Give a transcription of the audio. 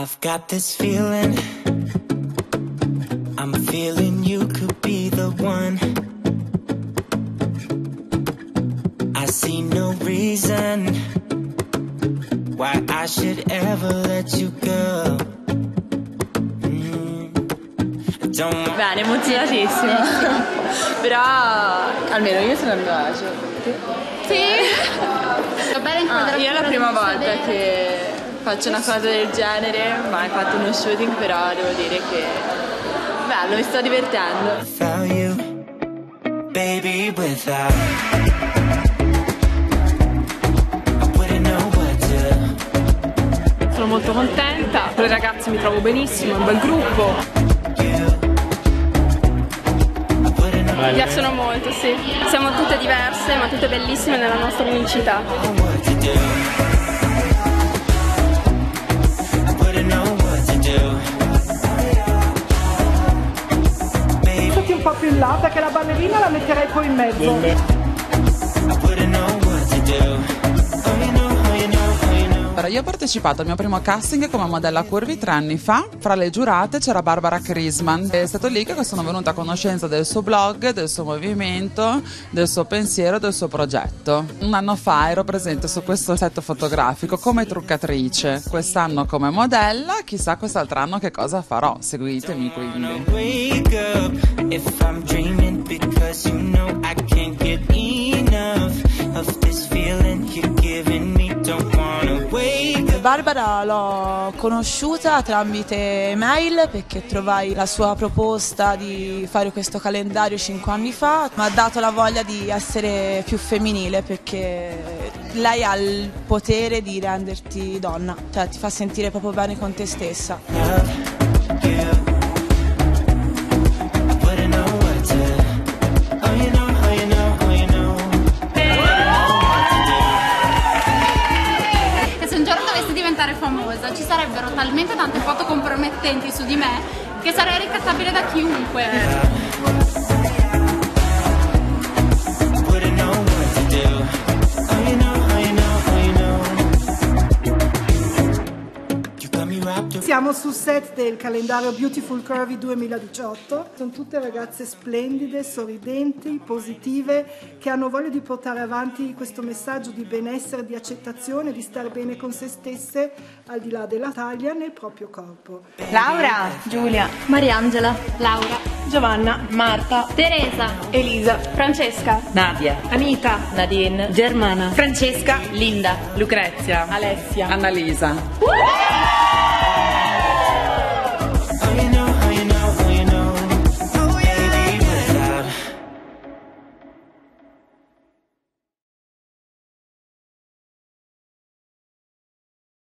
I've got this feeling. I'm feeling you could be the one. I see no reason why I should ever let you go. Mm. Bene, emozionatissima. Però almeno io sono andato. Sì. Va bene Ah, io è la prima volta che faccio una cosa del genere, mai fatto uno shooting, però devo dire che bello, mi sto divertendo. without you, baby, without. I Sono molto contenta, con le ragazze mi trovo benissimo, è un bel gruppo. I Mi piacciono molto, sì. Siamo tutte diverse, ma tutte bellissime nella nostra unicità. Là perché la ballerina la metterei poi in mezzo. Allora, io ho partecipato al mio primo casting come modella curvi tre anni fa. Fra le giurate c'era Barbara Krisman. È stato lì che sono venuta a conoscenza del suo blog, del suo movimento, del suo pensiero, del suo progetto. Un anno fa ero presente su questo set fotografico come truccatrice. Quest'anno come modella, chissà quest'altro anno che cosa farò. Seguitemi quindi. Barbara l'ho conosciuta tramite email perché trovai la sua proposta di fare questo calendario cinque anni fa, mi ha dato la voglia di essere più femminile perché lei ha il potere di renderti donna, cioè ti fa sentire proprio bene con te stessa. Diventare famosa ci sarebbero talmente tante foto compromettenti su di me che sarei ricattabile da chiunque. Siamo sul set del calendario Beautiful Curvy 2018. Sono tutte ragazze splendide, sorridenti, positive, che hanno voglia di portare avanti questo messaggio di benessere, di accettazione, di stare bene con se stesse al di là della taglia nel proprio corpo. Laura, Giulia, Mariangela, Laura, Giovanna, Marta, Teresa, Elisa, Francesca, Nadia, Anita, Nadine, Germana, Francesca, Linda, Lucrezia, Alessia. Annalisa.